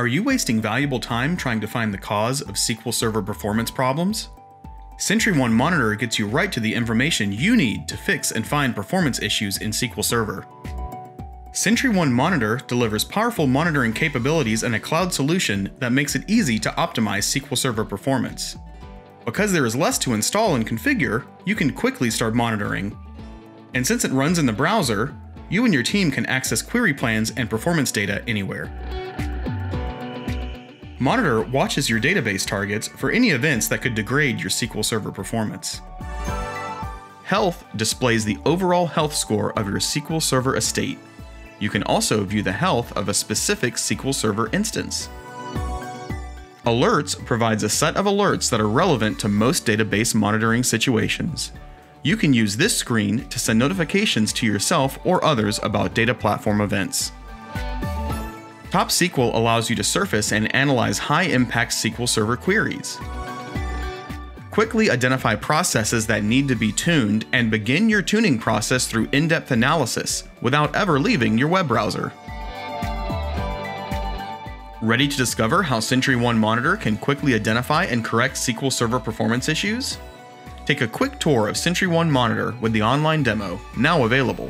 Are you wasting valuable time trying to find the cause of SQL Server performance problems? SentryOne Monitor gets you right to the information you need to fix and find performance issues in SQL Server. SentryOne Monitor delivers powerful monitoring capabilities and a cloud solution that makes it easy to optimize SQL Server performance. Because there is less to install and configure, you can quickly start monitoring. And since it runs in the browser, you and your team can access query plans and performance data anywhere. Monitor watches your database targets for any events that could degrade your SQL Server performance. Health displays the overall health score of your SQL Server estate. You can also view the health of a specific SQL Server instance. Alerts provides a set of alerts that are relevant to most database monitoring situations. You can use this screen to send notifications to yourself or others about data platform events. Top SQL allows you to surface and analyze high impact SQL Server queries. Quickly identify processes that need to be tuned and begin your tuning process through in depth analysis without ever leaving your web browser. Ready to discover how SentryOne Monitor can quickly identify and correct SQL Server performance issues? Take a quick tour of SentryOne Monitor with the online demo, now available.